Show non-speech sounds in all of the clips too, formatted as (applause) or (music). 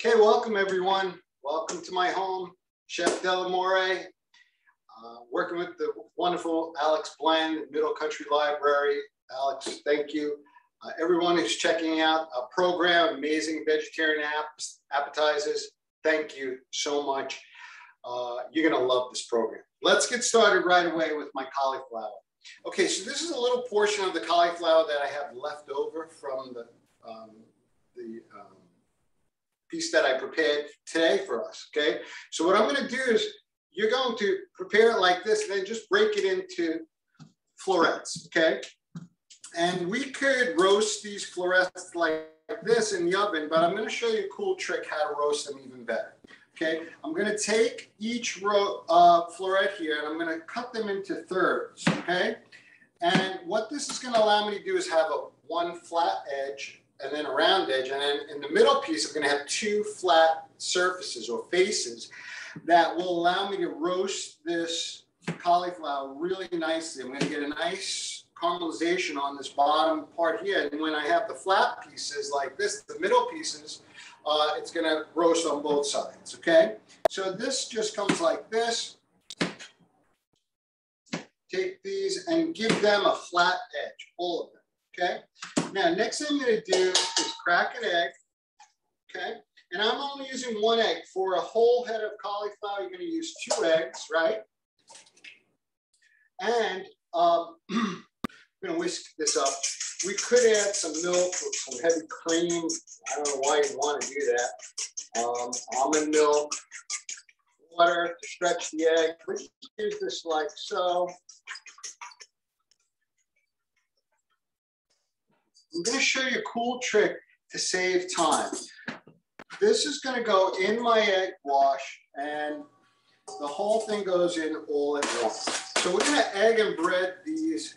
Okay, welcome everyone. Welcome to my home, Chef Dell'Amore. Uh, working with the wonderful Alex Bland, Middle Country Library. Alex, thank you. Uh, everyone who's checking out a program, amazing vegetarian apps, appetizers, thank you so much. Uh, you're gonna love this program. Let's get started right away with my cauliflower. Okay, so this is a little portion of the cauliflower that I have left over from the, um, the um, piece that I prepared today for us, okay? So what I'm gonna do is you're going to prepare it like this and then just break it into florets, okay? And we could roast these florets like this in the oven, but I'm gonna show you a cool trick how to roast them even better. Okay, I'm gonna take each row uh, floret here and I'm gonna cut them into thirds, okay? And what this is gonna allow me to do is have a one flat edge and then a round edge. And then in the middle piece, I'm gonna have two flat surfaces or faces that will allow me to roast this cauliflower really nicely. I'm gonna get a nice caramelization on this bottom part here. And when I have the flat pieces like this, the middle pieces, uh, it's gonna roast on both sides, okay? So this just comes like this. Take these and give them a flat edge, all of them, okay? Now, next thing I'm gonna do is crack an egg, okay? And I'm only using one egg. For a whole head of cauliflower, you're gonna use two eggs, right? And um, (clears throat) I'm gonna whisk this up. We could add some milk or some heavy cream. I don't know why you'd want to do that. Um, almond milk, water to stretch the egg. We use this like so. I'm going to show you a cool trick to save time. This is going to go in my egg wash and the whole thing goes in all at once. So we're going to egg and bread these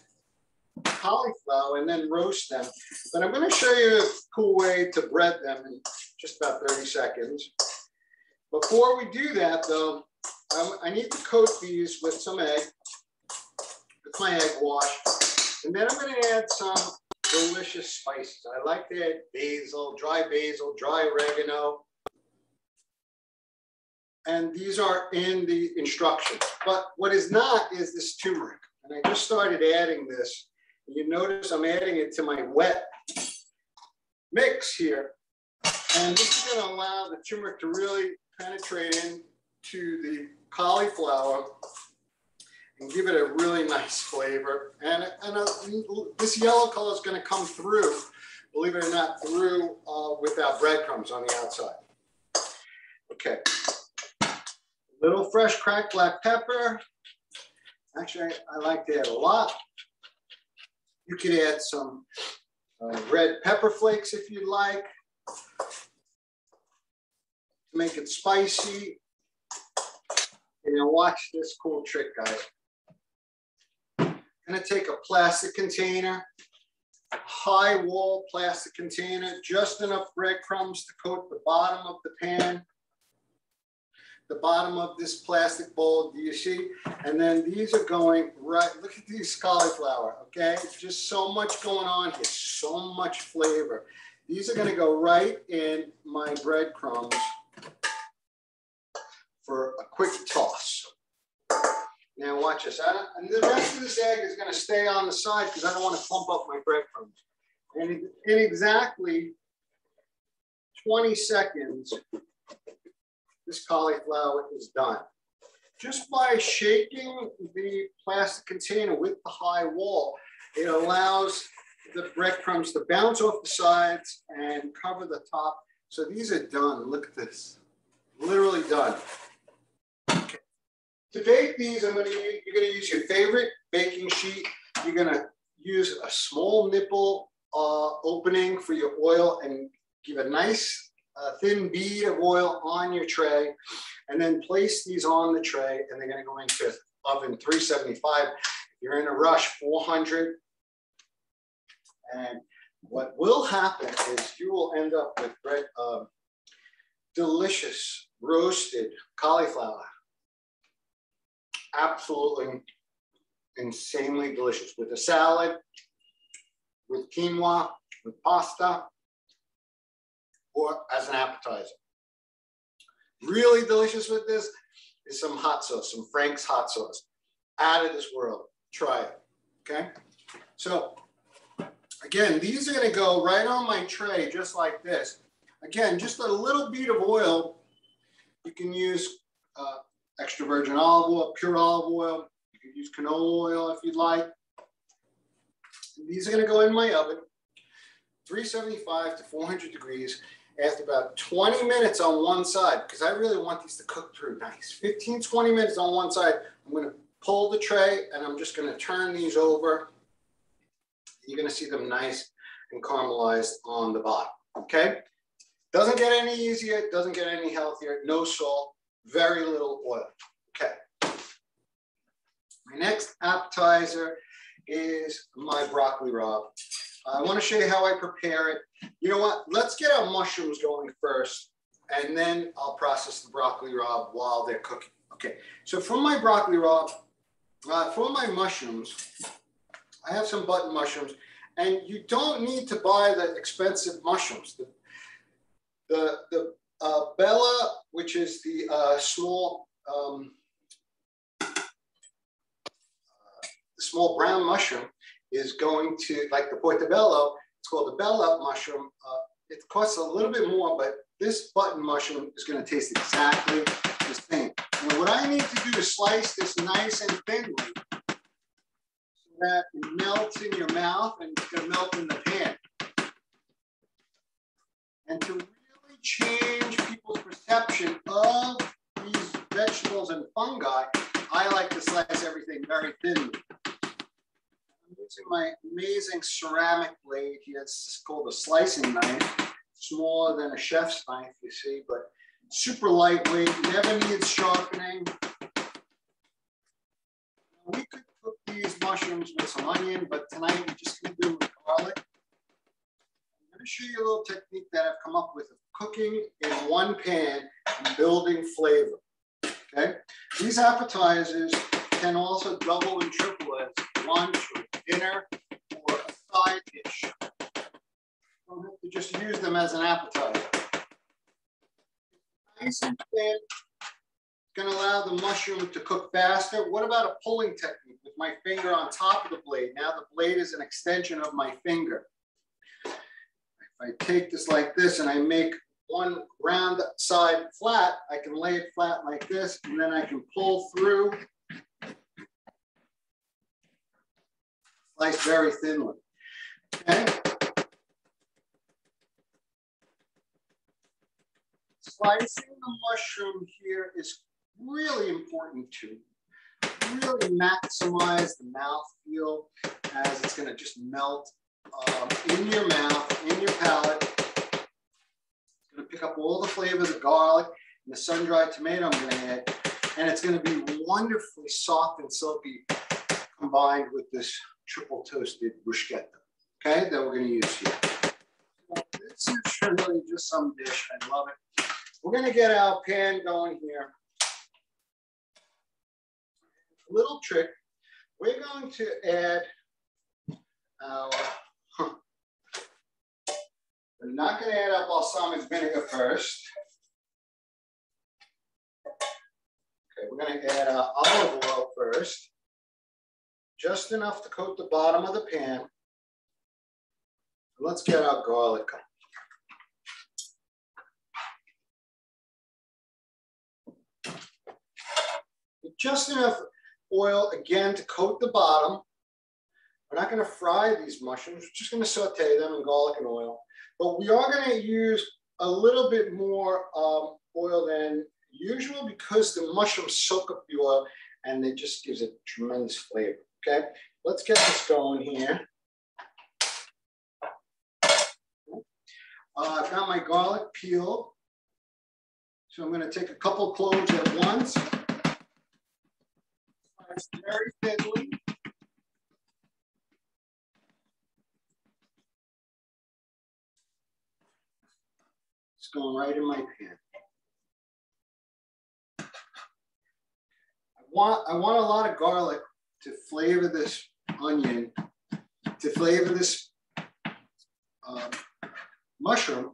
cauliflower and then roast them. But I'm going to show you a cool way to bread them in just about 30 seconds. Before we do that though, um, I need to coat these with some egg, with my egg wash. And then I'm going to add some delicious spices. I like that basil, dry basil, dry oregano. And these are in the instructions. But what is not is this turmeric. And I just started adding this you notice I'm adding it to my wet mix here. And this is gonna allow the turmeric to really penetrate into the cauliflower and give it a really (laughs) nice flavor. And, and a, this yellow color is gonna come through, believe it or not, through uh, without breadcrumbs on the outside. Okay. Little fresh cracked black pepper. Actually, I like to add a lot. You could add some uh, red pepper flakes if you'd like to make it spicy. And watch this cool trick, guys. Gonna take a plastic container, high wall plastic container, just enough breadcrumbs to coat the bottom of the pan the bottom of this plastic bowl, do you see? And then these are going right, look at these cauliflower, okay? Just so much going on here, so much flavor. These are gonna go right in my breadcrumbs for a quick toss. Now watch this. and the rest of this egg is gonna stay on the side because I don't wanna clump up my breadcrumbs. And in exactly 20 seconds, this cauliflower is done. Just by shaking the plastic container with the high wall, it allows the breadcrumbs to bounce off the sides and cover the top. So these are done. Look at this, literally done. To bake these, I'm gonna use, you're gonna use your favorite baking sheet. You're gonna use a small nipple uh, opening for your oil and give a nice a thin bead of oil on your tray, and then place these on the tray, and they're gonna go into oven 375. If you're in a rush, 400. And what will happen is you will end up with bread, uh, delicious roasted cauliflower. Absolutely insanely delicious with a salad, with quinoa, with pasta, or as an appetizer. really delicious with this is some hot sauce, some Frank's hot sauce. Out of this world. Try it. Okay. So again, these are going to go right on my tray, just like this. Again, just a little bead of oil. You can use uh, extra virgin olive oil, pure olive oil. You can use canola oil if you'd like. These are going to go in my oven, 375 to 400 degrees after about 20 minutes on one side, because I really want these to cook through nice. 15, 20 minutes on one side. I'm going to pull the tray and I'm just going to turn these over. You're going to see them nice and caramelized on the bottom. Okay. Doesn't get any easier, doesn't get any healthier, no salt, very little oil. Okay. My next appetizer is my broccoli rabe. I want to show you how I prepare it. You know what? Let's get our mushrooms going first, and then I'll process the broccoli rabe while they're cooking. Okay, so for my broccoli rabe, uh, for my mushrooms, I have some button mushrooms, and you don't need to buy the expensive mushrooms. The, the, the uh, Bella, which is the uh, small, um, small brown mushroom, is going to, like the portobello, it's called the bella mushroom. Uh, it costs a little bit more, but this button mushroom is going to taste exactly the same. And what I need to do is slice this nice and thinly so that it melts in your mouth and it's going to melt in the pan. And to change people's perception of these vegetables and fungi, I like to slice everything very thinly using my amazing ceramic blade here. It's called a slicing knife. Smaller than a chef's knife, you see, but super lightweight, never needs sharpening. We could cook these mushrooms with some onion, but tonight we're just gonna do them with garlic. Show you a little technique that I've come up with of cooking in one pan and building flavor, okay? These appetizers can also double and triple as lunch or dinner or a side dish. You just use them as an appetizer. Nice and thin. It's going to allow the mushroom to cook faster. What about a pulling technique with my finger on top of the blade? Now the blade is an extension of my finger. I take this like this and I make one round side flat, I can lay it flat like this, and then I can pull through slice very thinly. Okay. Slicing the mushroom here is really important to really maximize the mouth feel as it's going to just melt um, in your mouth, in your palate. It's going to pick up all the flavor, of the garlic, and the sun-dried tomato I'm going to add, and it's going to be wonderfully soft and silky combined with this triple toasted bruschetta, okay, that we're gonna use here. this is really just some dish, I love it. We're gonna get our pan going here. Little trick, we're going to add our, we're not gonna add our balsamic vinegar first. Okay, we're gonna add our olive oil first just enough to coat the bottom of the pan. Let's get our garlic. Just enough oil, again, to coat the bottom. We're not gonna fry these mushrooms, we're just gonna saute them in garlic and oil. But we are gonna use a little bit more um, oil than usual because the mushrooms soak up the oil and it just gives it tremendous flavor. Okay, let's get this going here. Uh, I've got my garlic peeled. So I'm going to take a couple cloves at once. Very thinly. Going right in my pan. I want, I want a lot of garlic to flavor this onion, to flavor this uh, mushroom.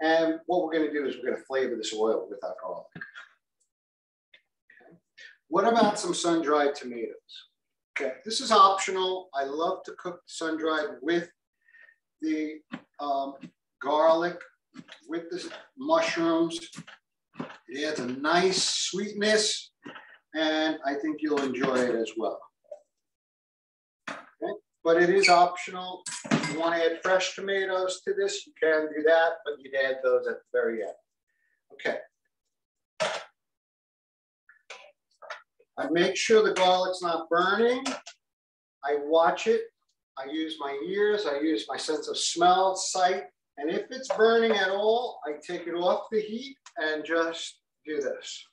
And what we're gonna do is we're gonna flavor this oil with our garlic. What about some sun-dried tomatoes? Okay, this is optional. I love to cook sun-dried with the um, garlic, with the mushrooms. It adds a nice sweetness, and I think you'll enjoy it as well. Okay, but it is optional. If you want to add fresh tomatoes to this, you can do that, but you'd add those at the very end. Okay. I make sure the garlic's not burning. I watch it. I use my ears. I use my sense of smell, sight. And if it's burning at all, I take it off the heat and just do this.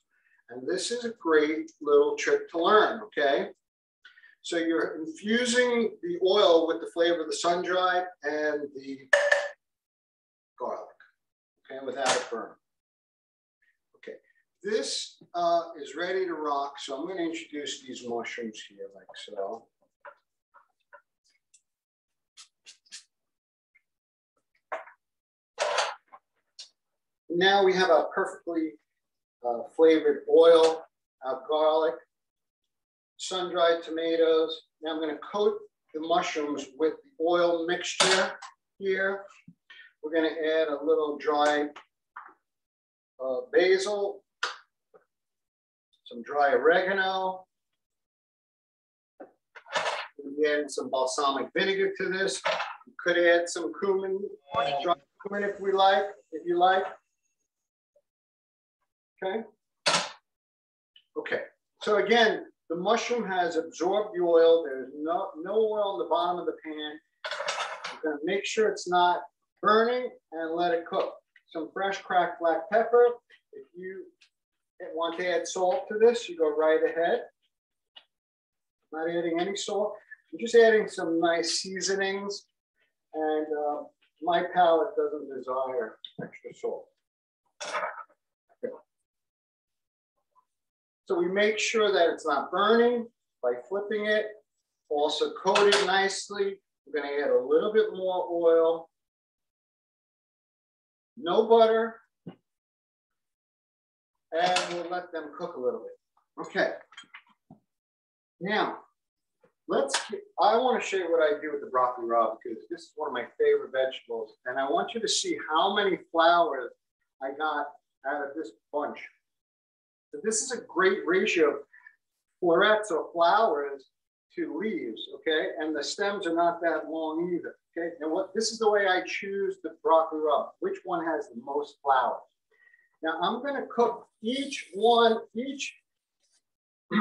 And this is a great little trick to learn, okay? So you're infusing the oil with the flavor of the sun-dried and the garlic, okay, without it burning. Okay, this uh, is ready to rock, so I'm going to introduce these mushrooms here like so. Now we have a perfectly uh, flavored oil, uh, garlic, sun-dried tomatoes. Now I'm going to coat the mushrooms with the oil mixture here. We're going to add a little dry uh, basil some dry oregano. Add some balsamic vinegar to this. You could add some cumin, dry cumin if we like, if you like. Okay. Okay. So again, the mushroom has absorbed the oil. There's no, no oil on the bottom of the pan. We're gonna make sure it's not burning and let it cook. Some fresh cracked black pepper. If you want to add salt to this, you go right ahead. Not adding any salt. I'm just adding some nice seasonings. And uh, my palate doesn't desire extra salt. Okay. So we make sure that it's not burning by flipping it. Also coat it nicely. We're gonna add a little bit more oil. No butter, and we'll let them cook a little bit. Okay. Now, let's, I want to show you what I do with the broccoli rabe because this is one of my favorite vegetables. And I want you to see how many flowers I got out of this bunch. So this is a great ratio of florets or flowers to leaves, okay? And the stems are not that long either, okay? And what this is the way I choose the broccoli rabe. Which one has the most flowers? Now I'm going to cook each one, each, (clears throat)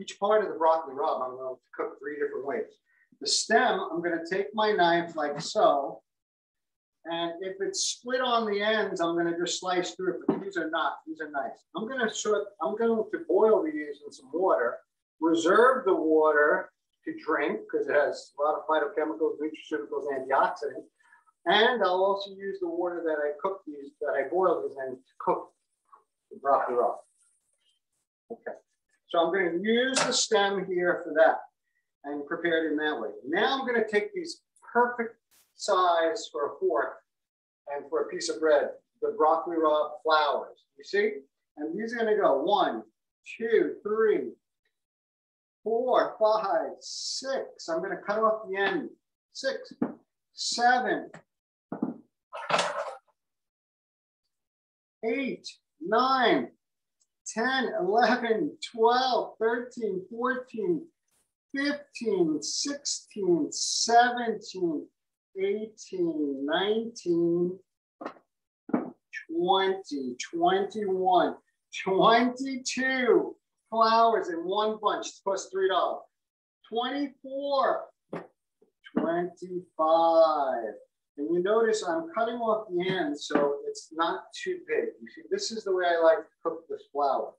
each part of the broccoli rabe, I'm going to cook three different ways. The stem, I'm going to take my knife like so. And if it's split on the ends, I'm going to just slice through it, but these are not, these are nice. I'm going to sort, I'm going to boil these in some water, reserve the water to drink because it has a lot of phytochemicals, nutraceuticals, antioxidants. And I'll also use the water that I cooked these, that I boiled these in to cook the broccoli rabe. Okay, so I'm going to use the stem here for that and prepare it in that way. Now I'm going to take these perfect size for a fork and for a piece of bread, the broccoli rabe flowers. You see? And these are going to go one, two, three, four, five, six. I'm going to cut off the end. Six, seven, eight, nine, 10, 11, 12, 13, 14, 15, 16, 17, 18, 19, 20, 21, 22 flowers in one bunch. It's cost $3. 24, 25, and you notice I'm cutting off the end so it's not too big. You see, this is the way I like to cook this flower.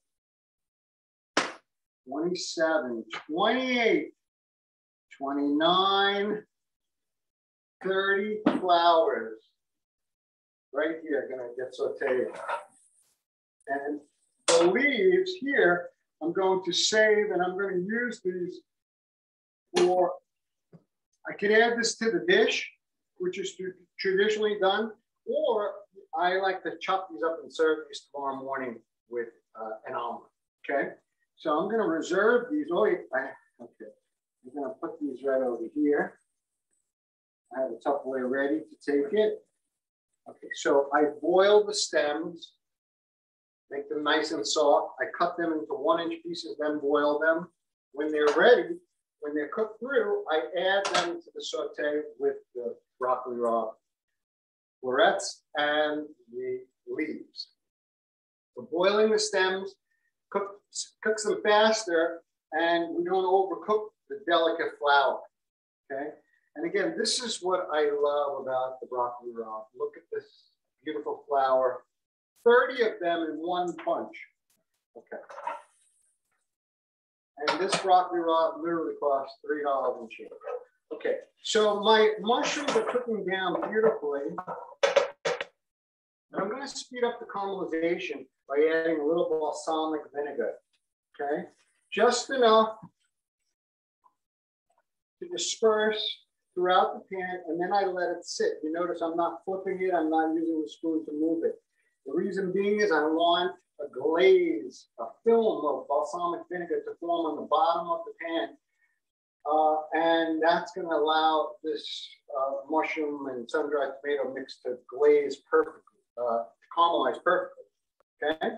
27, 28, 29, 30 flowers. Right here, gonna get sauteed. And the leaves here, I'm going to save and I'm going to use these for, I can add this to the dish which is traditionally done, or I like to chop these up and serve these tomorrow morning with uh, an omelet. Okay, so I'm going to reserve these. Oh, okay, I'm going to put these right over here. I have a Tupperware ready to take it. Okay, so I boil the stems, make them nice and soft. I cut them into one inch pieces, then boil them. When they're ready, when they're cooked through, I add them to the saute with the broccoli rabe florets and the leaves. So boiling the stems cooks, cooks them faster and we don't overcook the delicate flower, okay? And again, this is what I love about the broccoli rabe. Look at this beautiful flower. 30 of them in one punch. Okay. And this broccoli rabe literally costs $3 and change. Okay, so my mushrooms are cooking down beautifully. And I'm gonna speed up the caramelization by adding a little balsamic vinegar, okay? Just enough to disperse throughout the pan, and then I let it sit. You notice I'm not flipping it, I'm not using the spoon to move it. The reason being is I want a glaze, a film of balsamic vinegar to form on the bottom of the pan. Uh, and that's gonna allow this uh, mushroom and sun-dried tomato mix to glaze perfectly, uh, caramelize perfectly, okay?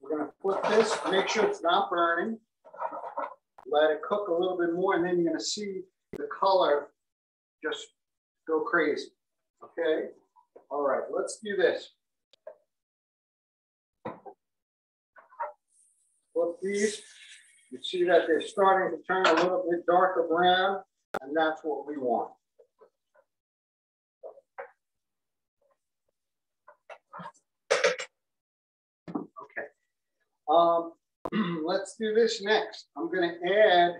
We're gonna flip this, make sure it's not burning. Let it cook a little bit more, and then you're gonna see the color just go crazy. Okay? All right, let's do this. Flip these. You see that they're starting to turn a little bit darker brown, and that's what we want. Okay. Um, (clears throat) let's do this next. I'm going to add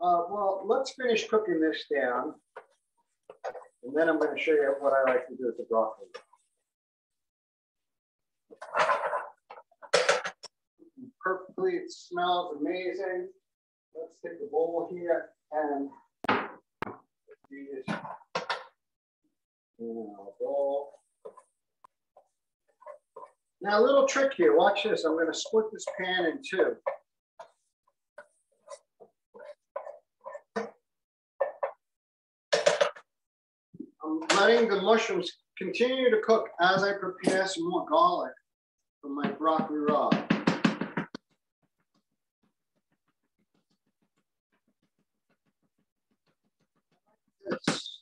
uh, well, let's finish cooking this down. And then I'm going to show you what I like to do with the broccoli. Perfectly, it smells amazing. Let's take the bowl here and use in a bowl. Now, a little trick here. Watch this. I'm going to split this pan in two. Letting the mushrooms continue to cook as I prepare some more garlic for my broccoli rabe.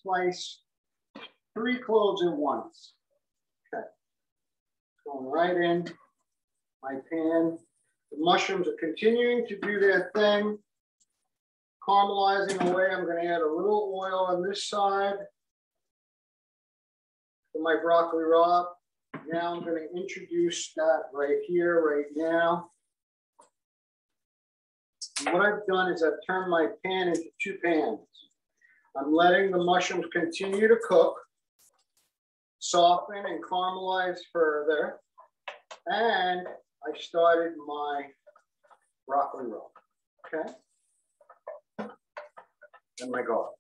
Slice three cloves at once. Okay. Going right in my pan. The mushrooms are continuing to do their thing. Caramelizing away. I'm going to add a little oil on this side for my broccoli rabe. Now I'm going to introduce that right here, right now. And what I've done is I've turned my pan into two pans. I'm letting the mushrooms continue to cook, soften and caramelize further. And I started my broccoli rabe, okay? And my garlic.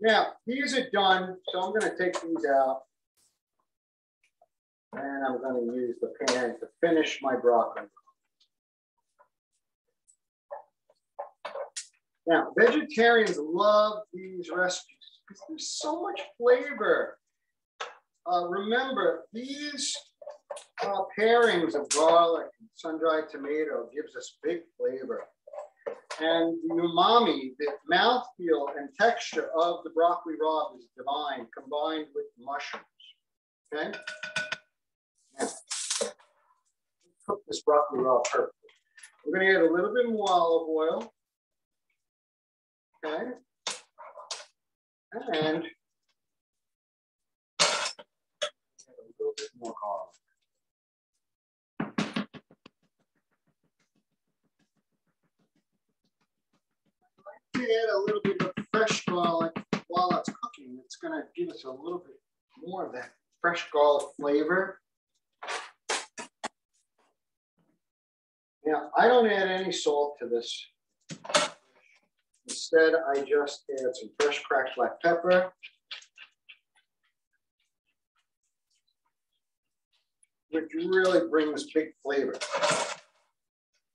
Now, these are done, so I'm gonna take these out. And I'm going to use the pan to finish my broccoli. Now, vegetarians love these recipes because there's so much flavor. Uh, remember, these uh, pairings of garlic and sun-dried tomato gives us big flavor. And the umami, the mouthfeel and texture of the broccoli rabe is divine, combined with mushrooms, okay? Cook this broccoli rabe perfectly. We're going to add a little bit more olive oil. Okay. And a little bit more to add a little bit of fresh garlic while it's cooking. It's going to give us a little bit more of that fresh garlic flavor. Now, I don't add any salt to this. Instead, I just add some fresh cracked black pepper. Which really brings big flavor to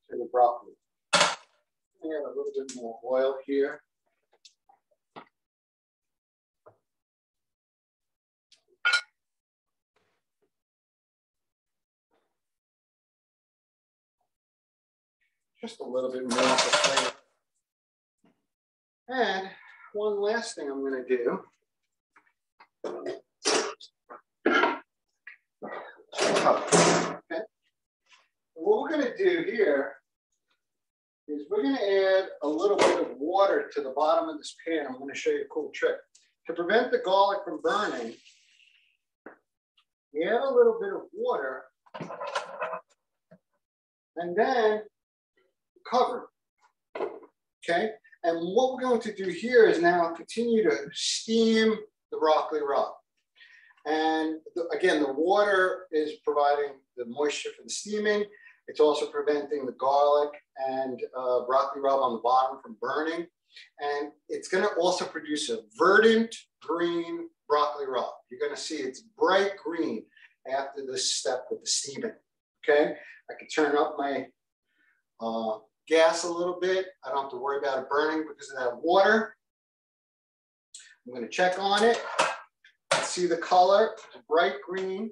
the broccoli. Add a little bit more oil here. Just a little bit more for flavor. And one last thing I'm going to do. Okay. What we're going to do here is we're going to add a little bit of water to the bottom of this pan. I'm going to show you a cool trick. To prevent the garlic from burning, we add a little bit of water and then cover. Okay, and what we're going to do here is now continue to steam the broccoli rabe. And the, again, the water is providing the moisture for the steaming. It's also preventing the garlic and uh, broccoli rabe on the bottom from burning. And it's gonna also produce a verdant green broccoli rabe. You're gonna see it's bright green after this step with the steaming, okay? I can turn up my uh, gas a little bit. I don't have to worry about it burning because of that water. I'm gonna check on it. See the color, bright green.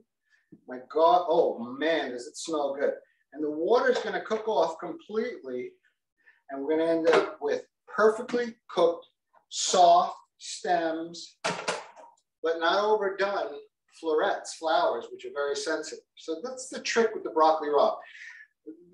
My God, oh man, does it smell good. And the water is gonna cook off completely and we're gonna end up with perfectly cooked, soft stems, but not overdone florets, flowers, which are very sensitive. So that's the trick with the broccoli rabe.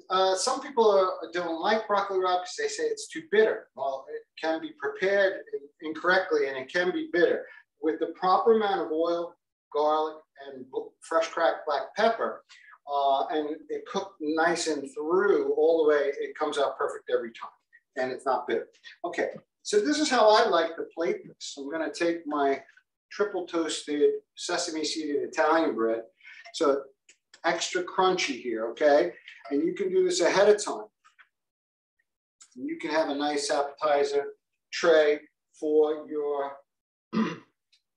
Uh, some people are, don't like broccoli rabe because they say it's too bitter. Well, it can be prepared incorrectly and it can be bitter. With the proper amount of oil, garlic, and fresh cracked black pepper, uh, and it cooked nice and through all the way, it comes out perfect every time. And it's not bitter. Okay, so this is how I like to plate this. I'm gonna take my triple toasted sesame seeded Italian bread. So extra crunchy here, okay? And you can do this ahead of time. You can have a nice appetizer tray for your (clears throat)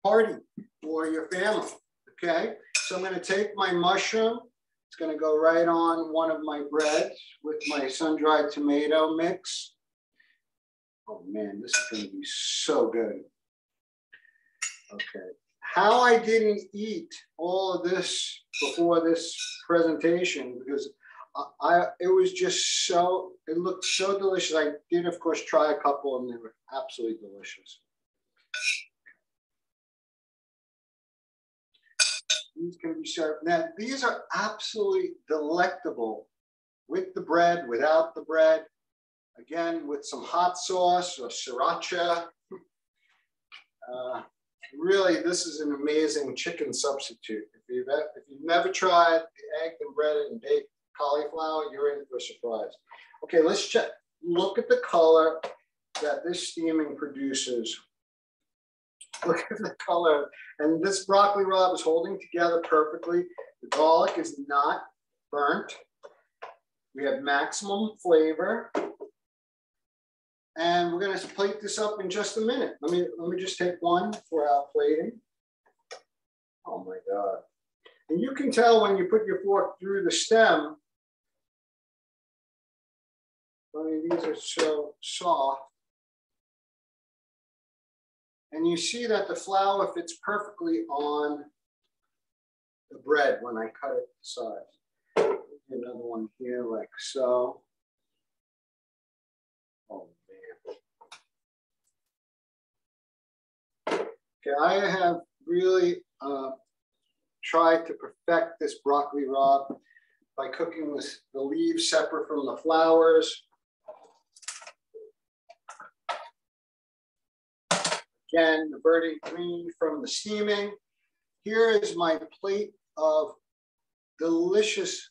party or your family, okay? So I'm gonna take my mushroom. It's gonna go right on one of my breads with my sun-dried tomato mix. Oh man, this is gonna be so good. Okay, how I didn't eat all of this before this presentation because I it was just so it looked so delicious. I did of course try a couple and they were absolutely delicious. These can be served. Now these are absolutely delectable with the bread, without the bread. Again, with some hot sauce or sriracha. Uh, really, this is an amazing chicken substitute. If you've, if you've never tried the egg and bread and baked cauliflower, you're in for a surprise. Okay, let's check. Look at the color that this steaming produces. Look at the color. And this broccoli rabe is holding together perfectly. The garlic is not burnt. We have maximum flavor. And we're going to plate this up in just a minute. Let me, let me just take one for our plating. Oh my God. And you can tell when you put your fork through the stem, I mean, these are so soft. And you see that the flower fits perfectly on the bread when I cut it to size. Another one here like so. Okay, I have really uh, tried to perfect this broccoli rabe by cooking the leaves separate from the flowers. Again, the verdant green from the steaming. Here is my plate of delicious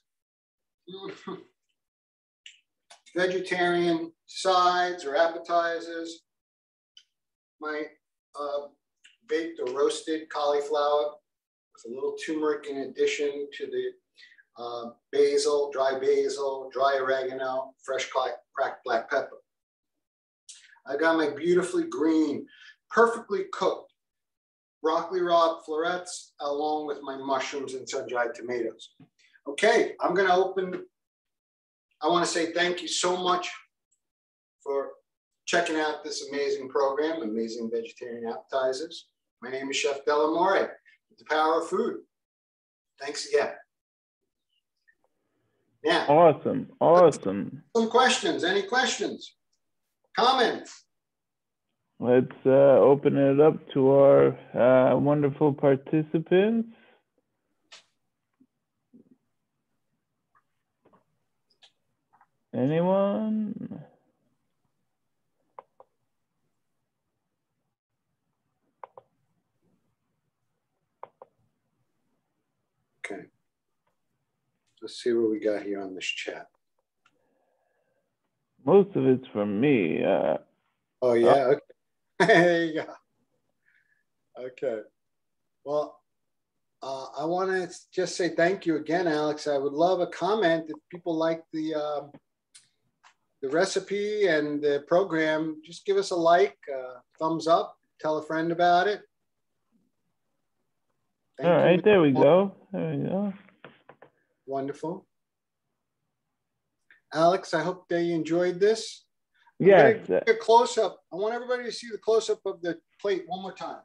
(laughs) vegetarian sides or appetizers. My uh, baked or roasted cauliflower with a little turmeric in addition to the uh, basil, dry basil, dry oregano, fresh cracked black pepper. I got my beautifully green, perfectly cooked broccoli rabe florets along with my mushrooms and sun-dried tomatoes. Okay, I'm gonna open I want to say thank you so much for checking out this amazing program, Amazing Vegetarian Appetizers. My name is Chef Dell'Amore with the Power of Food. Thanks again. Yeah. Awesome. Awesome. Some questions. Any questions? Comments? Let's uh, open it up to our uh, wonderful participants. Anyone? Okay. Let's see what we got here on this chat. Most of it's from me. Uh, oh, yeah. Uh, okay. (laughs) there you go. Okay. Well, uh, I want to just say thank you again, Alex. I would love a comment if people like the uh, the recipe and the program. Just give us a like, uh, thumbs up, tell a friend about it. Thank All right, there we go. There we go. Wonderful. Alex, I hope they enjoyed this. Yeah. A close up. I want everybody to see the close up of the plate one more time.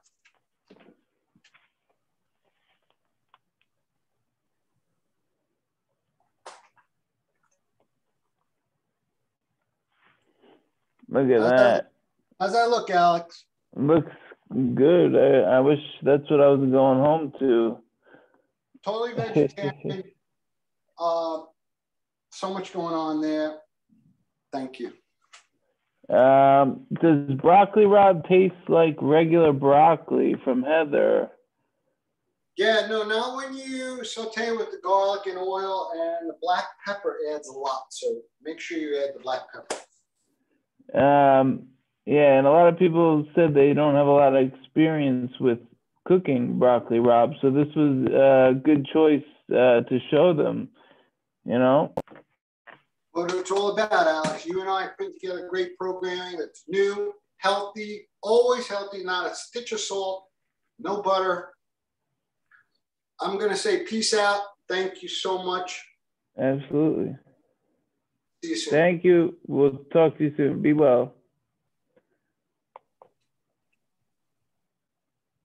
Look at how's that. that. How's that look, Alex? Looks good. I, I wish that's what I was going home to. Totally vegetarian. (laughs) uh, so much going on there. Thank you. Um, does broccoli rabe taste like regular broccoli from Heather? Yeah, no, not when you saute with the garlic and oil, and the black pepper adds a lot. So make sure you add the black pepper. Um, yeah, and a lot of people said they don't have a lot of experience with cooking broccoli rabe. so this was a good choice uh, to show them. You know what it's all about, Alex. You and I put together great programming that's new, healthy, always healthy, not a stitch of salt, no butter. I'm going to say peace out. Thank you so much. Absolutely. See you soon. Thank you. We'll talk to you soon. Be well.